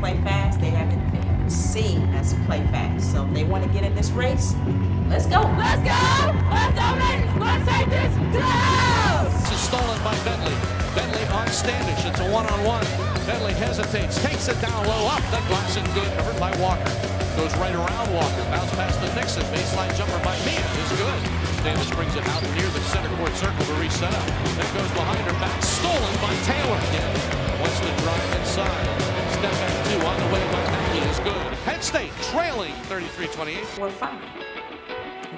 play fast. They haven't been seen us play fast. So if they want to get in this race, let's go. Let's go! Let's dominate! Let's take this to the house! This is stolen by Bentley. Bentley on Standish. It's a one-on-one. Bentley hesitates, takes it down low, up the glass and good. Covered by Walker. Goes right around Walker. Bounce past the Nickson. Baseline jumper by Mia is good. Standish brings it out near the center court circle to reset up. Then goes behind her back. Stolen by Taylor again. On the way by Mackey is good. Penn State trailing 33-28. We're fine.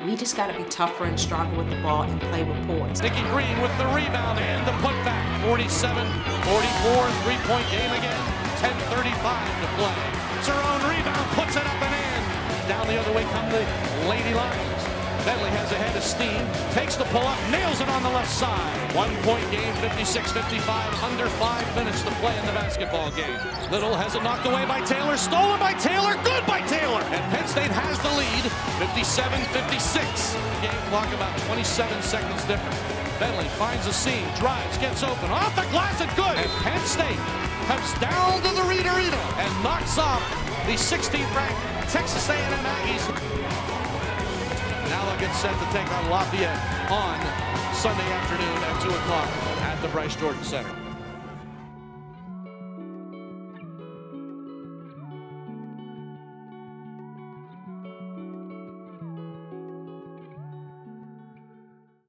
We just got to be tougher and stronger with the ball and play with poise. Nikki Greene with the rebound and the putback. 47 44, three point game again. 10 35 to play. It's her own rebound, puts it up and in. Down the other way come the Lady Lions. Bentley has a head of steam, takes the pull up, nails it on the left side. One point game, 56 55, under five minutes to play in the basketball game. Little has it knocked away by Taylor, stolen by Taylor, good by Taylor. And Penn State has the lead, 57 56. Game clock about 27 seconds different. Bentley finds a seam, drives, gets open, off the glass and good. And Penn State comes down to the Reed Arena and knocks off the 16th ranked Texas A&M Aggies. Now they'll get set to take on Lafayette on Sunday afternoon at 2 o'clock at the Bryce Jordan Center.